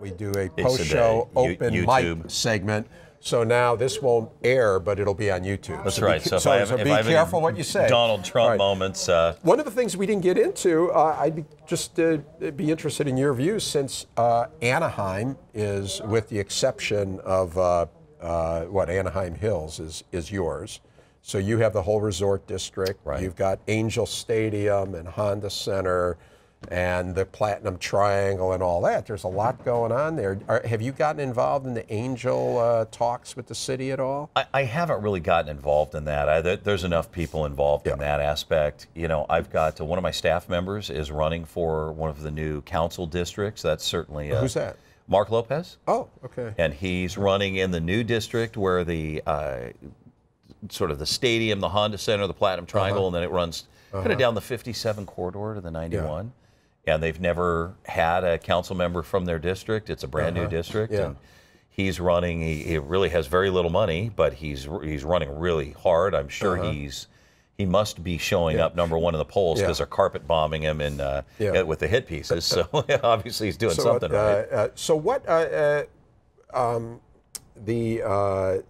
we do a post-show open YouTube. mic segment. So now this won't air, but it'll be on YouTube. That's So be right. ca- So if so, I have, so be I have any careful what you say. Donald Trump right. moments. Uh, One of the things we didn't get into, uh, I'd be just uh, be interested in your views, since uh, Anaheim is, with the exception of uh, uh, what Anaheim Hills is is yours. So you have the whole resort district. Right. You've got Angel Stadium and Honda Center, and the Platinum Triangle and all that. There's a lot going on there. Are, have you gotten involved in the Angel uh, talks with the city at all? I, I haven't really gotten involved in that. I, there's enough people involved in that aspect. You know, I've got uh, one of my staff members is running for one of the new council districts. That's certainly uh, Who's that? Mark Lopez. Oh, okay. and he's running in the new district where the uh, sort of the stadium, the Honda Center, the Platinum. Triangle, and then it runs kind of down the 57 corridor to the 91. And they've never had a council member from their district. It's a brand new district, Uh-huh. Yeah. and he's running. He, he really has very little money, but he's he's running really hard. I'm sure he's. He must be showing up number one in the polls Uh-huh. Yeah. because they're carpet bombing him in, uh, Yeah. with the hit pieces. So obviously he's doing So, something uh, right. uh, so what? Uh, uh, um, the uh, uh,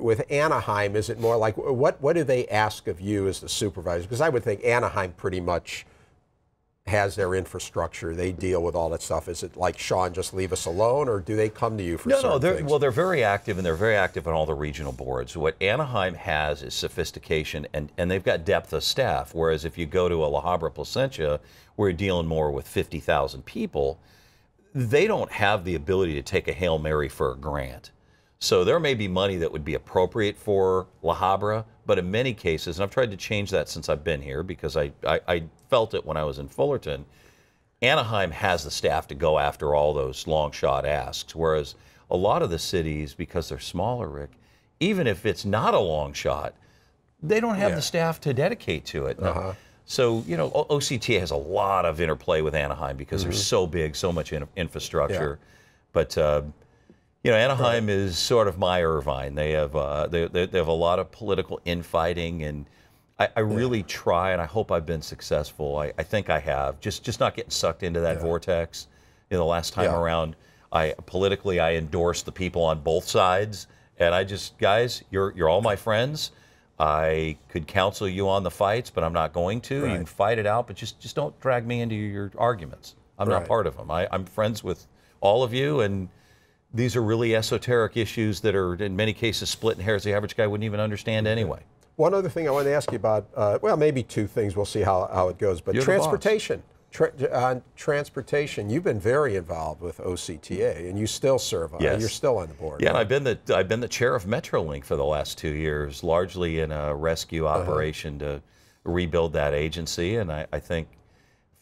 with Anaheim, is it more like what? What do they ask of you as the supervisor? Because I would think Anaheim pretty much has their infrastructure. They deal with all that stuff. Is it like Shawn, just leave us alone, or do they come to you for No, certain no. They're, things? well, they're very active, and they're very active on all the regional boards. What Anaheim has is sophistication, and, and they've got depth of staff. Whereas if you go to a La Habra Placentia, where you're dealing more with 50,000 people, they don't have the ability to take a Hail Mary for a grant. So there may be money that would be appropriate for La Habra, but in many cases, and I've tried to change that since I've been here because I, I, I felt it when I was in Fullerton, Anaheim has the staff to go after all those long shot asks, whereas a lot of the cities, because they're smaller, Rick, even if it's not a long shot, they don't have Yeah. the staff to dedicate to it. Now, So, you know, O- OCTA has a lot of interplay with Anaheim because they're so big, so much in- infrastructure. But, uh, you know, Anaheim is sort of my Irvine. They have, uh, they, they, they have a lot of political infighting, and I, I really try, and I hope I've been successful. I, I think I have. Just, just not getting sucked into that vortex. You know, the last time Yeah. around, I politically I endorsed the people on both sides, and I just, guys, you're, you're all my friends. I could counsel you on the fights, but I'm not going to. You can fight it out, but just, just don't drag me into your arguments. I'm not part of them. I, I'm friends with all of you, and these are really esoteric issues that are, in many cases, splitting hairs the average guy wouldn't even understand anyway. One other thing I wanted to ask you about, uh, well, maybe two things. We'll see how, how it goes. But You're transportation. Tra- on transportation, you've been very involved with OCTA, and you still serve on. Yes. You're still on the board. Yeah, and right? I've been the I've been the chair of MetroLink for the last two years, largely in a rescue Uh-huh. operation to rebuild that agency. And I, I think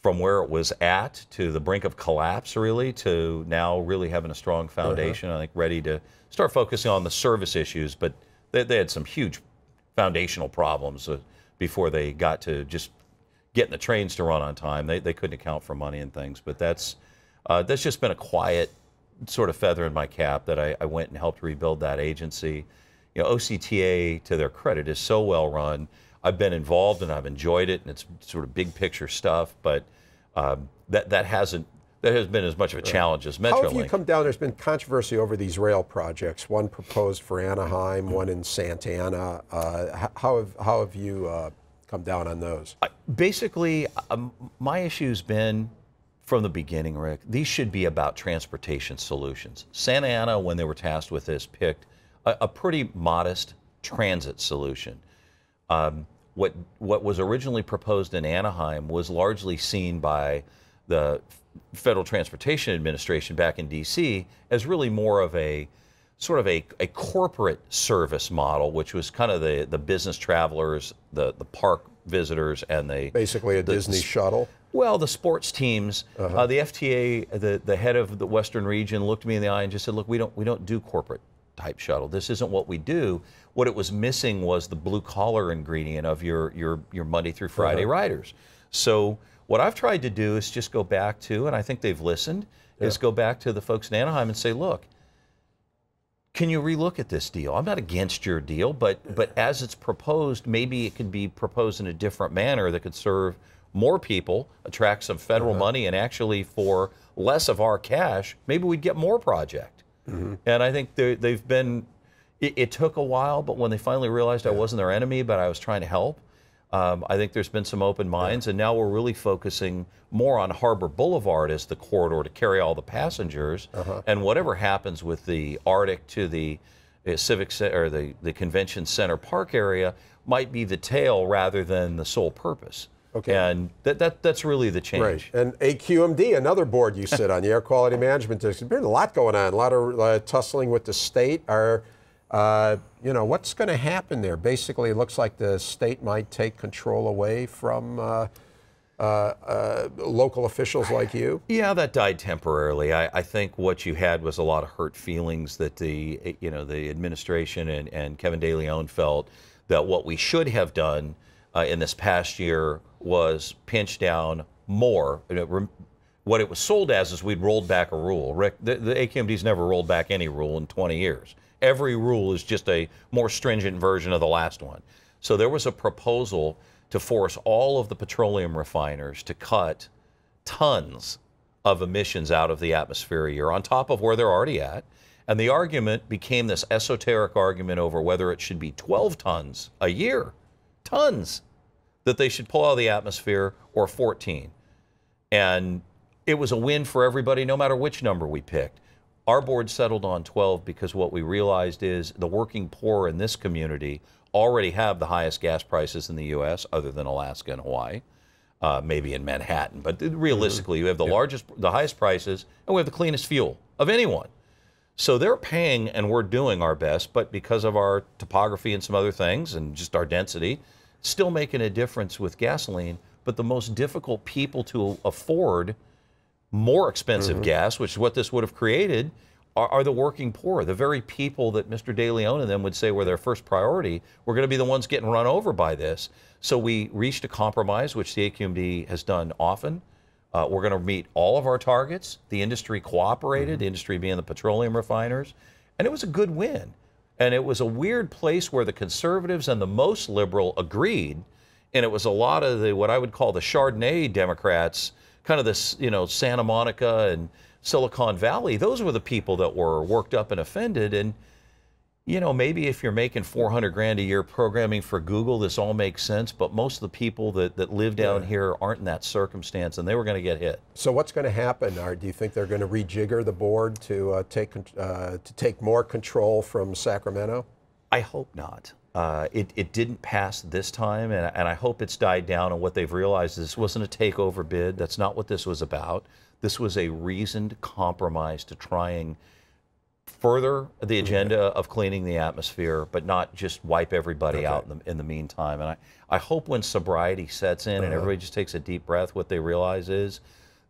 from where it was at to the brink of collapse, really, to now really having a strong Uh-huh. foundation, I think ready to start focusing on the service issues. But they, they had some huge foundational problems uh, before they got to just getting the trains to run on time. They, they couldn't account for money and things. But that's uh, that's just been a quiet sort of feather in my cap that I, I went and helped rebuild that agency. You know, OCTA, to their credit, is so well run. I've been involved and I've enjoyed it, and it's sort of big picture stuff. But um, that that hasn't that has been as much of a challenge as How have you come down? There's been controversy over these rail projects. One proposed for Anaheim, one in Santa Ana. Uh, how have how have you uh, come down on those? Basically, um, my issue's been from the beginning, Rick. These should be about transportation solutions. Santa Ana, when they were tasked with this, picked a, a pretty modest transit solution. Um, what what was originally proposed in Anaheim was largely seen by the Federal Transportation Administration back in D.C. as really more of a sort of a, a corporate service model, which was kind of the, the business travelers, the, the park visitors, and the Basically, a the- Disney shuttle. well, the sports teams, Uh-huh. uh, the FTA, the, the head of the Western region looked me in the eye and just said, "Look, we don't we don't do corporate type shuttle. This isn't what we do." What it was missing was the blue collar ingredient of your your your Monday through Friday Uh-huh. riders. So what I've tried to do is just go back to, and I think they've listened, is go back to the folks in Anaheim and say, "Look." Can you relook at this deal? I'm not against your deal, but but as it's proposed, maybe it could be proposed in a different manner that could serve more people, attract some federal money, and actually for less of our cash, maybe we'd get more project. And I think they- they've been. It, it took a while, but when they finally realized I wasn't their enemy, but I was trying to help, um, I think there's been some open minds, and now we're really focusing more on Harbor Boulevard as the corridor to carry all the passengers. And whatever happens with the ARTIC to the uh, Civic Center or the, the Convention Center Park area might be the tail rather than the sole purpose. Okay. And that, that that's really the change. Right. And AQMD, another board you sit on, the Air Quality Management District. There's been a lot going on, a lot of uh, tussling with the state. Are, uh, you know, what's going to happen there? Basically, it looks like the state might take control away from uh, uh, uh, local officials like you. Yeah, that died temporarily. I, I think what you had was a lot of hurt feelings that the you know the administration and, and Kevin De Leon felt that what we should have done uh, in this past year was pinched down more. What it was sold as is we'd rolled back a rule. Rick, the, the AQMD's never rolled back any rule in 20 years. Every rule is just a more stringent version of the last one. So there was a proposal to force all of the petroleum refiners to cut tons of emissions out of the atmosphere a year on top of where they're already at. And the argument became this esoteric argument over whether it should be 12 tons a year, tons, that they should pull out of the atmosphere or 14. And it was a win for everybody, no matter which number we picked. Our board settled on 12 because what we realized is the working poor in this community already have the highest gas prices in the U.S., other than Alaska and Hawaii, uh, maybe in Manhattan. But realistically, we have the largest, the highest prices, and we have the cleanest fuel of anyone. So they're paying, and we're doing our best, but because of our topography and some other things, and just our density, still making a difference with gasoline. But the most difficult people to afford more expensive gas, which is what this would have created, are, are the working poor. The very people that Mr. De Leon and them would say were their first priority were going to be the ones getting run over by this. So we reached a compromise, which the AQMD has done often. Uh, we're going to meet all of our targets. The industry cooperated, the industry being the petroleum refiners, and it was a good win. And it was a weird place where the conservatives and the most liberal agreed, and it was a lot of the what I would call the Chardonnay Democrats, kind of this, you know, Santa Monica and Silicon Valley. Those were the people that were worked up and offended. And you know, maybe if you're making 400 grand a year programming for Google, this all makes sense. But most of the people that, that live down here aren't in that circumstance, and they were going to get hit. So what's going to happen? Are, do you think they're going to rejigger the board to uh, take uh, to take more control from Sacramento? I hope not. Uh, it, it didn't pass this time, and, and I hope it's died down. And what they've realized is this wasn't a takeover bid. That's not what this was about. This was a reasoned compromise to trying and further the mm-hmm. agenda of cleaning the atmosphere, but not just wipe everybody out in the, in the meantime. And I, I hope when sobriety sets in and uh-huh. everybody just takes a deep breath, what they realize is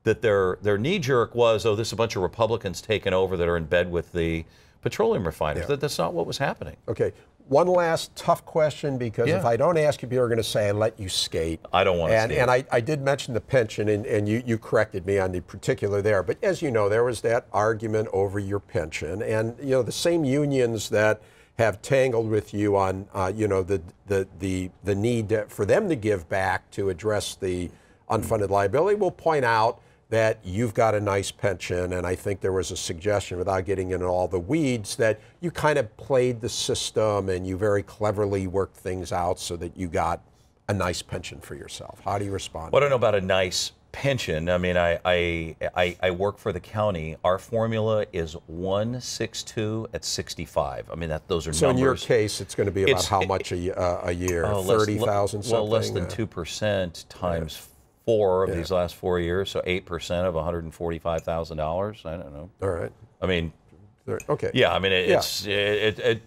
that their their knee jerk was, oh, this is a bunch of Republicans taking over that are in bed with the petroleum refiners. That, that's not what was happening. Okay. One last tough question because if I don't ask you, people are going to say I let you skate. I don't wanna and, skate. And I, I did mention the pension, and, and you, you corrected me on the particular there. But as you know, there was that argument over your pension, and you know the same unions that have tangled with you on uh, you know the, the the the need to- for them to give back to address the unfunded liability will point out that you've got a nice pension, and I think there was a suggestion, without getting into all the weeds, that you kind of played the system and you very cleverly worked things out so that you got a nice pension for yourself. How do you respond? Well, I don't know about a nice pension. I mean, I, I, I, I work for the county. Our formula is 162 at 65. I mean, that those are so in your case, it's going to be about It's- how it- much a, y- uh, a year? Oh, less- Thirty thousand something. Well, less than Uh, 2% times four of these last four years, so 8% of $145,000. I don't know. All right. I mean, Okay. Yeah, I mean, it, Yeah. it's it, it, it,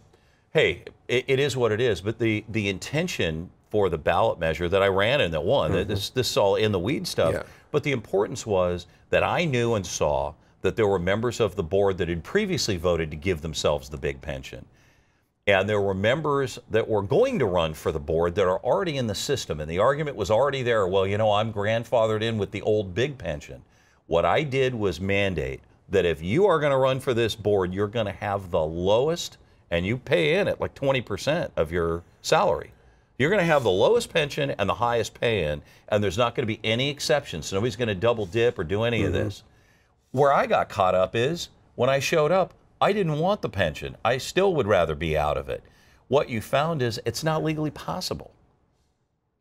hey, it, it is what it is. But the the intention for the ballot measure that I ran and that won, that this this is all in the weed stuff. Yeah. But the importance was that I knew and saw that there were members of the board that had previously voted to give themselves the big pension. And there were members that were going to run for the board that are already in the system. And the argument was already there. Well, you know, I'm grandfathered in with the old big pension. What I did was mandate that if you are going to run for this board, you're going to have the lowest, and you pay in at like 20% of your salary. You're going to have the lowest pension and the highest pay in, and there's not going to be any exceptions. So nobody's going to double dip or do any of mm-hmm. this. Where I got caught up is when I showed up, I didn't want the pension. I still would rather be out of it. What you found is it's not legally possible.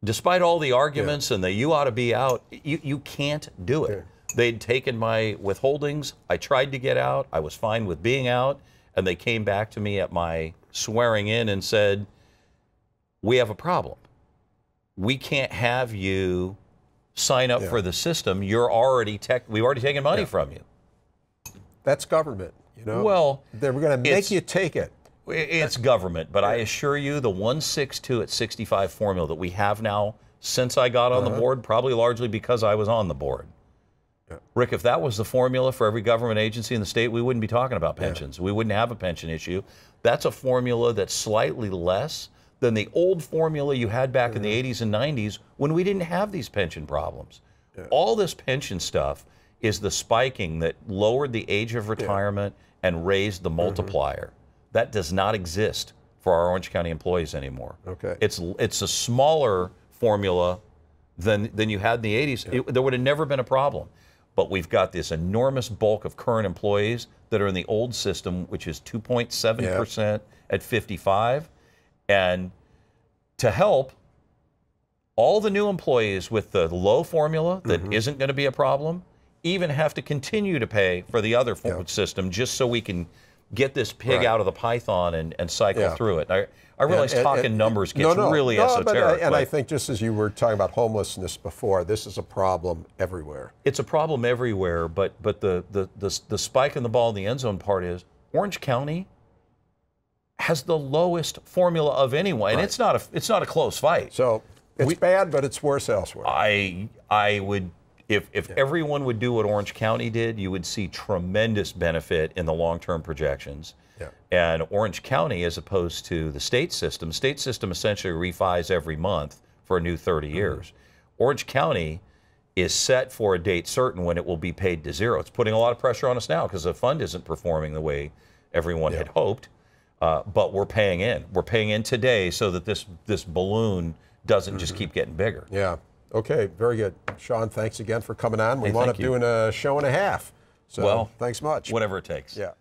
Despite all the arguments and the you ought to be out, you, you can't do it. They'd taken my withholdings. I tried to get out. I was fine with being out. And they came back to me at my swearing in and said, We have a problem. We can't have you sign up Yeah. for the system. You're already tech, we've already taken money Yeah. from you. That's government, you know. Well, they're going to make you take it. It's government, but I assure you, the 162 at 65 formula that we have now since I got on the uh-huh. board, probably largely because I was on the board. Yeah. Rick, if that was the formula for every government agency in the state, we wouldn't be talking about pensions. We wouldn't have a pension issue. That's a formula that's slightly less than the old formula you had back in the 80s and 90s when we didn't have these pension problems. All this pension stuff is the spiking that lowered the age of retirement and raised the multiplier. That does not exist for our Orange County employees anymore. Okay. It's it's a smaller formula than than you had in the 80s. It- there would have never been a problem. But we've got this enormous bulk of current employees that are in the old system, which is 2.7% at 55. And to help, all the new employees with the low formula that Mm-hmm. not going to be a problem even have to continue to pay for the other Yeah. system just so we can get this pig Right. out of the python and, and cycle Yeah. through it. I, I realize And- and- talking and- numbers gets no, no, really no, but uh, I- and but I think just as you were talking about homelessness before, this is a problem everywhere. it's a problem everywhere, but but the, the the the spike in the ball in the end zone part is Orange County has the lowest formula of anyone, and Right. it's not a it's not a close fight. So it's bad, but it's worse elsewhere. I I would if if everyone would do what Orange County did, you would see tremendous benefit in the long term projections. Yeah. And Orange County, as opposed to the state system, state system essentially refis every month for a new 30 Mm-hmm. years. Orange County is set for a date certain when it will be paid to zero. It's putting a lot of pressure on us now because the fund isn't performing the way everyone had hoped. Uh, but we're paying in. We're paying in today so that this this balloon doesn't Mm-hmm. just keep getting bigger. Yeah. Okay. Very good, Shawn. Thanks again for coming on. We Hey, wound up you. doing a show and a half. So Well, thanks much. Whatever it takes. Yeah.